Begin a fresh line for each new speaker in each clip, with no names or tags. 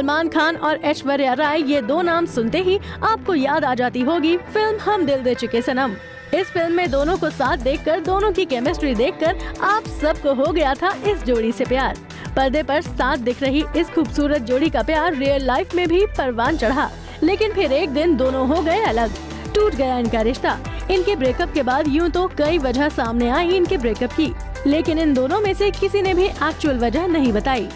सलमान खान और ऐश्वर्या राय ये दो नाम सुनते ही आपको याद आ जाती होगी फ़िल्म हम दिल दे चुके सनम। इस फ़िल्म में दोनों को साथ देखकर, दोनों की केमिस्ट्री देखकर आप सबको हो गया था इस जोड़ी से प्यार। पर्दे पर साथ दिख रही इस खूबसूरत जोड़ी का प्यार रियल लाइफ में भी परवान चढ़ा। लेकिन फिर एक दिन दोनों हो गए अलग। टूट गया इनका रिश्ता। इनके ब्रेकअप के बाद यूँ तो कई वजह सामने आई इनके ब्रेकअप की। लेकिन इन दोनों में से किसी ने भी एक्चुअल वजह नहीं बताई।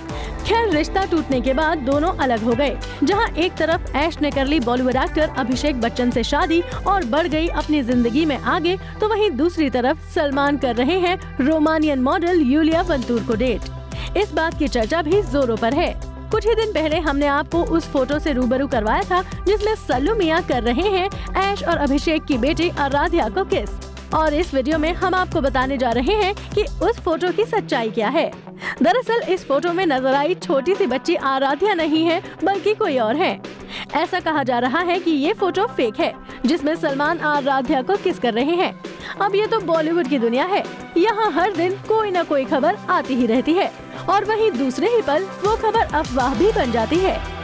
खैर, रिश्ता टूटने के बाद दोनों अलग हो गए, जहाँ एक तरफ़ ऐश ने कर ली बॉलीवुड एक्टर अभिषेक बच्चन से शादी और बढ़ गई अपनी ज़िंदगी में आगे तो वहीं दूसरी तरफ़ सलमान कर रहे हैं रोमानियन मॉडल यूलिया बंतूर को डेट। इस बात की चर्चा भी जोरों पर है। कुछ ही दिन पहले हमने आपको उस फ़ोटो से रूबरू करवाया था, जिसमें सल्लू मियाँ कर रहे हैं ऐश और अभिषेक की बेटी आराध्या को किस। और इस वीडियो में हम आपको बताने जा रहे हैं कि उस फ़ोटो की सच्चाई क्या है। दरअसल, इस फ़ोटो में नज़र आई छोटी सी बच्ची आराध्या नहीं है, बल्कि कोई और है। ऐसा कहा जा रहा है कि ये फ़ोटो फेक है, जिसमें सलमान आराध्या को किस कर रहे हैं। अब ये तो बॉलीवुड की दुनिया है। यहाँ हर दिन कोई न कोई खबर आती ही रहती है, और वहीं दूसरे ही पल वो खबर अफवाह भी बन जाती है।